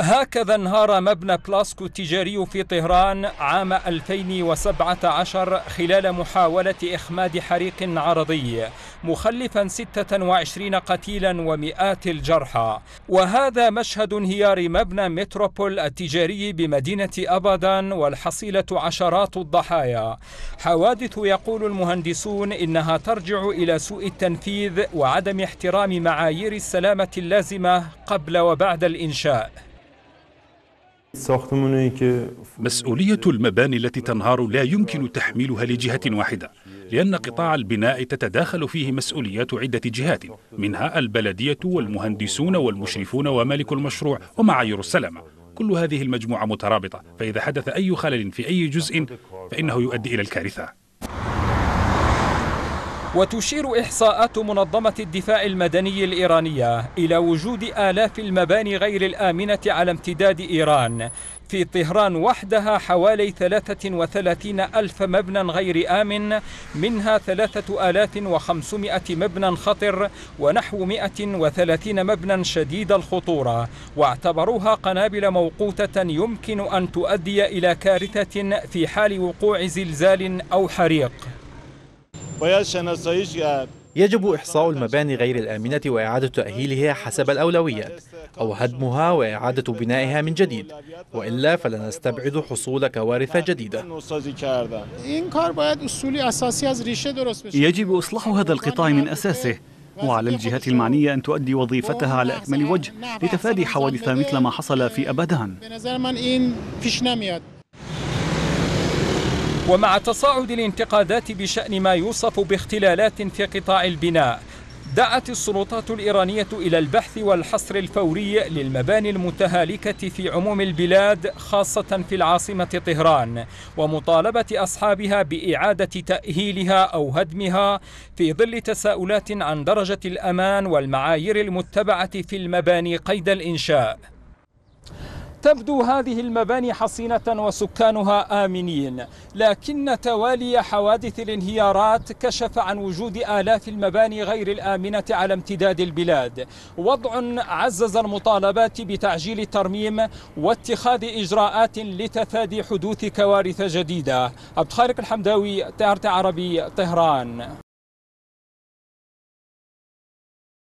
هكذا انهار مبنى بلاسكو التجاري في طهران عام 2017 خلال محاولة إخماد حريق عرضي مخلفا 26 قتيلا ومئات الجرحى. وهذا مشهد انهيار مبنى متروبول التجاري بمدينة أبادان والحصيلة عشرات الضحايا. حوادث يقول المهندسون إنها ترجع إلى سوء التنفيذ وعدم احترام معايير السلامة اللازمة قبل وبعد الإنشاء. مسؤولية المباني التي تنهار لا يمكن تحميلها لجهة واحدة لأن قطاع البناء تتداخل فيه مسؤوليات عدة جهات منها البلدية والمهندسون والمشرفون ومالك المشروع ومعايير السلامة. كل هذه المجموعة مترابطة فإذا حدث أي خلل في أي جزء فإنه يؤدي إلى الكارثة. وتشير إحصاءات منظمة الدفاع المدني الإيرانية إلى وجود آلاف المباني غير الآمنة على امتداد إيران. في طهران وحدها حوالي 33 ألف مبنى غير آمن منها 3500 مبنى خطر ونحو 130 مبنى شديد الخطورة. واعتبروها قنابل موقوتة يمكن أن تؤدي إلى كارثة في حال وقوع زلزال أو حريق. يجب إحصاء المباني غير الآمنة وإعادة تأهيلها حسب الأولويات أو هدمها وإعادة بنائها من جديد. وإلا فلا نستبعد حصول كوارث جديدة. يجب إصلاح هذا القطاع من أساسه. وعلى الجهات المعنية أن تؤدي وظيفتها على أكمل وجه لتفادي حوادث مثل ما حصل في أبدان. ومع تصاعد الانتقادات بشأن ما يوصف باختلالات في قطاع البناء دعت السلطات الإيرانية إلى البحث والحصر الفوري للمباني المتهالكة في عموم البلاد خاصة في العاصمة طهران ومطالبة أصحابها بإعادة تأهيلها أو هدمها في ظل تساؤلات عن درجة الأمان والمعايير المتبعة في المباني قيد الإنشاء. تبدو هذه المباني حصينة وسكانها آمنين لكن توالي حوادث الانهيارات كشف عن وجود آلاف المباني غير الآمنة على امتداد البلاد. وضع عزز المطالبات بتعجيل الترميم واتخاذ إجراءات لتفادي حدوث كوارث جديدة. عبد الخالق الحمداوي تارت عربي طهران.